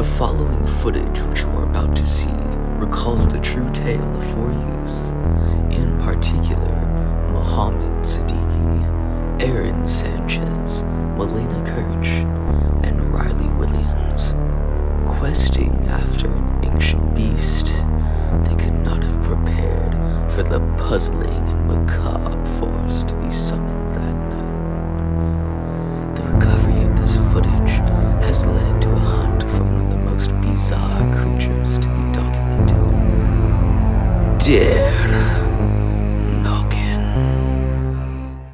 The following footage, which you are about to see, recalls the true tale of four youths, in particular, Mohammed Siddiqui, Aaron Sanchez, Melina Kirch, and Riley Williams. Questing after an ancient beast, they could not have prepared for the puzzling and macabre force to be summoned that night. Has led to a hunt for one of the most bizarre creatures to be documented. Der Nøkken.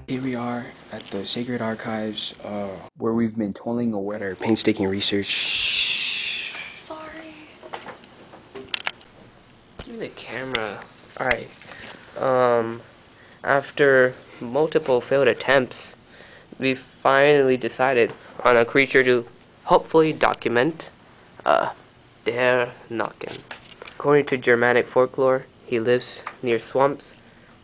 Here we are at the Sacred Archives, uh, where we've been toiling away at our painstaking research. Sorry. Give me the camera. Alright. Um, after multiple failed attempts, we finally decided on a creature to hopefully document. Uh, Der Nøkken. According to Germanic folklore, he lives near swamps,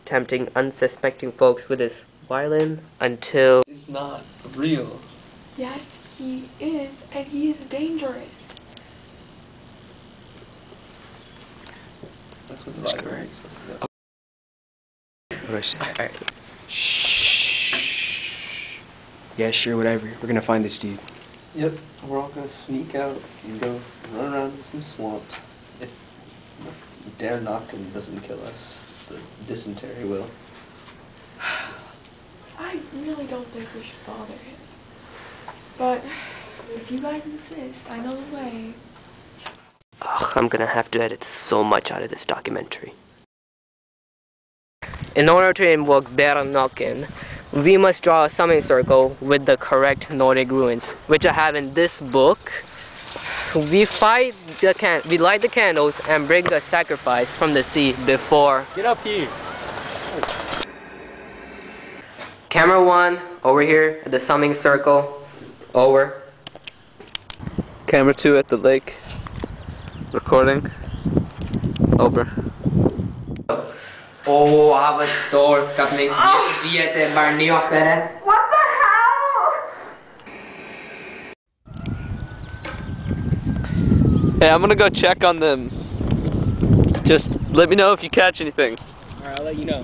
tempting unsuspecting folks with his violin until is not real. Yes, he is, and he is dangerous. That's what the That's Bible correct. says. What do Alright. Shh. Yeah, sure, whatever. We're gonna find this dude. Yep, we're all gonna sneak out and go run around in some swamps. If Der Nøkken doesn't kill us, the dysentery will. I really don't think we should bother him. But if you guys insist, I know the way. Ugh, I'm gonna have to edit so much out of this documentary. In order to invoke Der Nøkken, we must draw a summoning circle with the correct Nordic runes, which I have in this book. We fight the can we light the candles and bring a sacrifice from the sea before. Get up here! Camera one, over here at the summoning circle. Over. Camera two at the lake. Recording. Over. Oh, av oh. en stor skapning. Vi What the hell? Hey, I'm gonna go check on them. Just let me know if you catch anything. Alright, I'll let you know.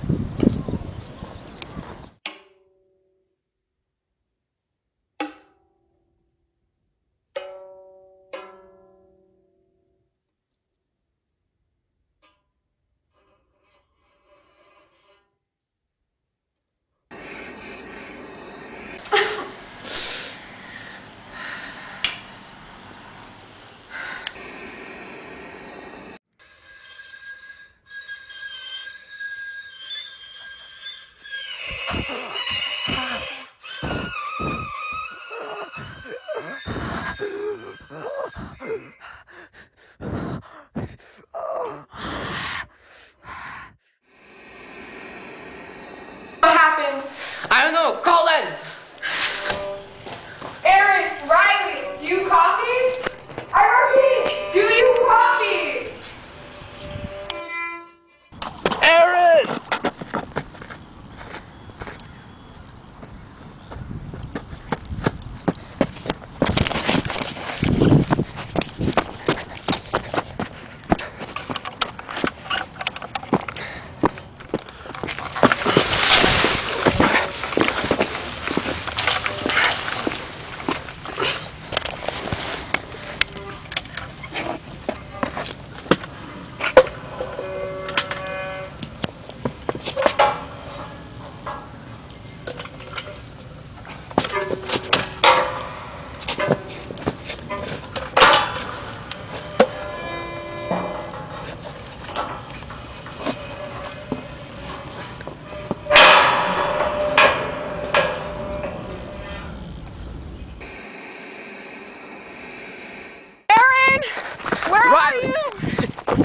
I don't know. Colin.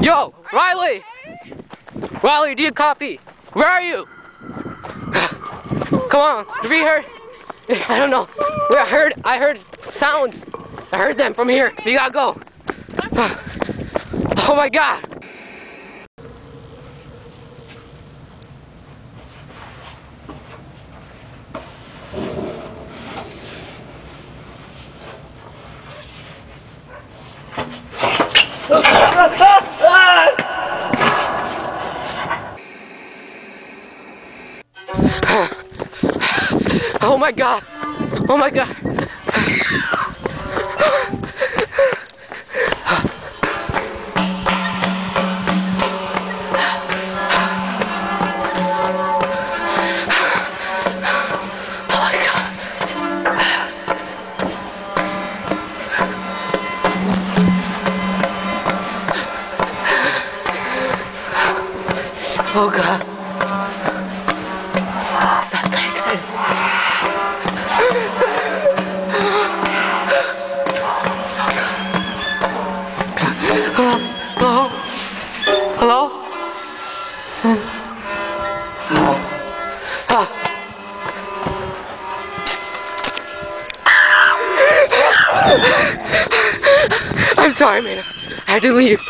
Yo, Riley. Riley, do you copy? Where are you? Come on, did we heard? I don't know. I heard. I heard sounds. I heard them from here. We gotta go. Oh my God. Oh my god. Oh my god. Oh god. I'm sorry, man. I had to leave.